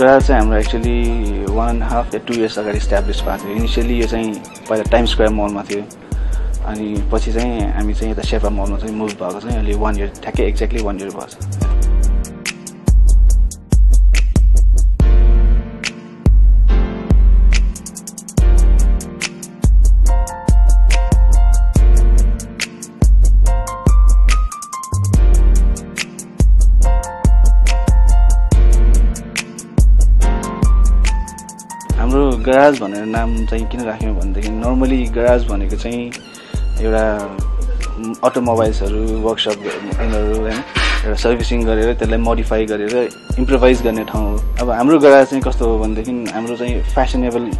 Garage चाहिँ हाम्रो actually one and half या टु इयर्स अगाडि इस्टाब्लिस भएको थियो। इनिसियली यो चाहिँ पहिला टाइम स्क्वायर मलमा थियो। अनि पछि चाहिँ हामी चाहिँ यता सेपा मलमा चाहिँ मुभ भएको चाहिँ अहिले वान इयर ठ्याक्कै एक्ज्याक्टली वान इयर भएको छ। हाम्रो गराज भनेर नाम चाहिँ किन राख्यौँ भनेदेखि नर्मली गराज भनेको चाहिँ एउटा अटोमोबाइल्सहरू वर्कसप यिनीहरू होइन एउटा सर्भिसिङ गरेर त्यसलाई मोडिफाई गरेर इम्प्रोभाइज गर्ने ठाउँ हो। अब हाम्रो गराज चाहिँ कस्तो हो भनेदेखि हाम्रो चाहिँ फेसनेबल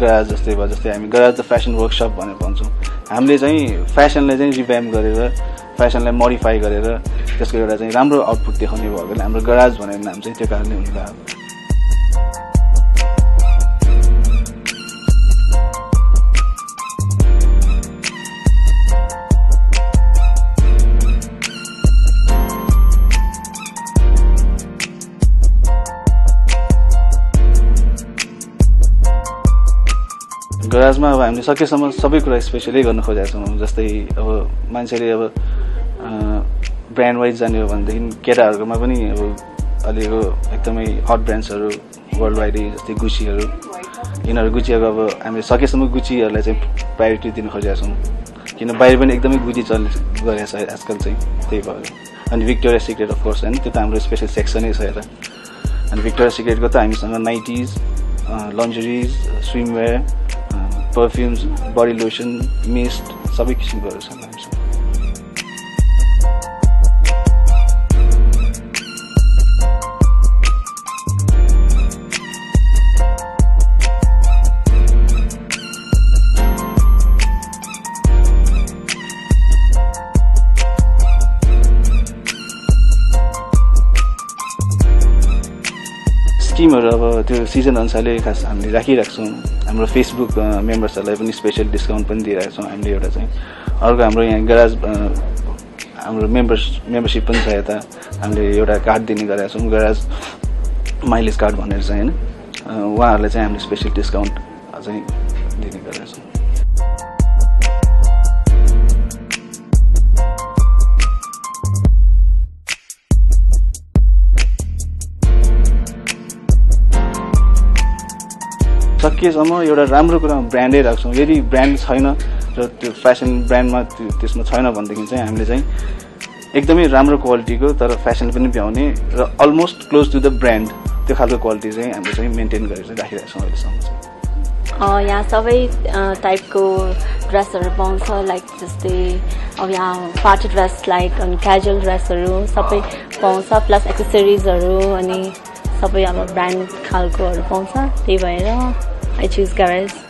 गराज जस्तै भयो जस्तै हामी गराज द फेसन वर्कसप भनेर भन्छौँ। हामीले चाहिँ फेसनलाई चाहिँ रिभ्याम गरेर फेसनलाई मोडिफाई गरेर त्यसको एउटा चाहिँ राम्रो आउटपुट देखाउने भने हाम्रो गराज भनेर नाम चाहिँ त्यो कारणले हुनु गराजमा अब हामीले सकेसम्म सबै कुरा स्पेसली गर्न खोजेका छौँ। जस्तै अब मान्छेले अब ब्रान्ड वाइज जाने हो भनेदेखि केटाहरूकोमा पनि अब अलिक एकदमै हट ब्रान्ड्सहरू वर्ल्ड वाइडै जस्तै गुचीहरू यिनीहरू गुचीहरू अब हामीले सकेसम्म गुचीहरूलाई चाहिँ प्रायोरिटी दिन खोजेका छौँ। किन बाहिर पनि एकदमै गुची चल गरेको छ आजकल चाहिँ त्यही भयो अनि भिक्टोरिया सिक्रेट अफकोर्स होइन त्यो त हाम्रो स्पेसल सेक्सनै छ यता। अनि भिक्टोरिया सिक्रेटको त हामीसँग nighties lingeries swimwear perfumes body lotion mist सबै किसिमकोहरू छन् हामीसँग स्किमहरू अब त्यो सिजन अनुसारले खास हामीले राखिरहेको छौँ। हाम्रो फेसबुक मेम्बर्सहरूलाई पनि स्पेसल डिस्काउन्ट पनि दिइरहेको छौँ हामीले एउटा चाहिँ। अर्को हाम्रो यहाँ गराज हाम्रो मेम्बर्स मेम्बरसिप पनि छ यता। हामीले एउटा कार्ड दिने गरेका छौँ गराज माइलेज कार्ड भनेर चाहिँ होइन? उहाँहरूलाई चाहिँ हामीले स्पेसल डिस्काउन्ट चाहिँ दिने गरेका छौँ। सकिएसम्म एउटा राम्रो कुरामा ब्रान्डै राख्छौँ। यदि ब्रान्ड छैन र त्यो फेसन ब्रान्डमा त्यो त्यसमा छैन भनेदेखि चाहिँ हामीले चाहिँ एकदमै राम्रो क्वालिटीको तर फेसन पनि भ्याउने र almost close to the brand त्यो खालको क्वालिटी चाहिँ हामीले चाहिँ मेन्टेन गरेर चाहिँ राखिरहेको छौँ अहिलेसम्म चाहिँ। यहाँ सबै टाइपको ड्रेसहरू पाउँछ लाइक जस्तै अब यहाँ पार्टी ड्रेस लाइक अनि क्याजुअल ड्रेसहरू सबै पाउँछ प्लस एक्सेसरिजहरू अनि सबै अब ब्रान्ड खालकोहरू पाउँछ त्यही भएर I choose garage.